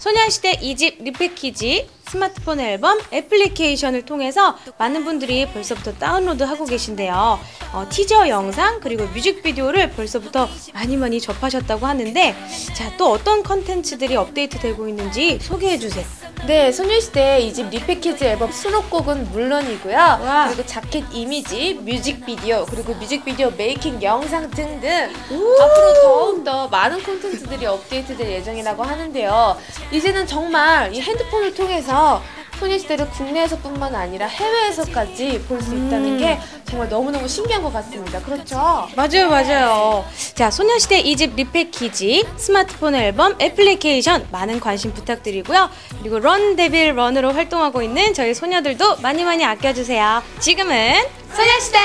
소녀시대 2집 repackage 스마트폰 앨범 애플리케이션을 통해서 많은 분들이 벌써부터 다운로드하고 계신데요. 어, 티저 영상 그리고 뮤직비디오를 벌써부터 많이 많이 접하셨다고 하는데 자 또 어떤 컨텐츠들이 업데이트되고 있는지 소개해 주세요. 네, 소녀시대 2집 repackage 앨범 수록곡은 물론이고요. 와. 그리고 자켓 이미지, 뮤직비디오, 그리고 뮤직비디오 making 영상 등등 앞으로 더욱더 많은 콘텐츠들이 업데이트될 예정이라고 하는데요. 이제는 정말 이 핸드폰을 통해서 소녀시대를 국내에서뿐만 아니라 해외에서까지 볼 수 있다는 음. 게 정말 너무너무 신기한 것 같습니다. 그렇죠? 맞아요, 맞아요. 자, 소녀시대 2집 리패키지, 스마트폰 앨범, 애플리케이션 많은 관심 부탁드리고요. 그리고 런 데빌 런으로 활동하고 있는 저희 소녀들도 많이 많이 아껴주세요. 지금은 소녀시대!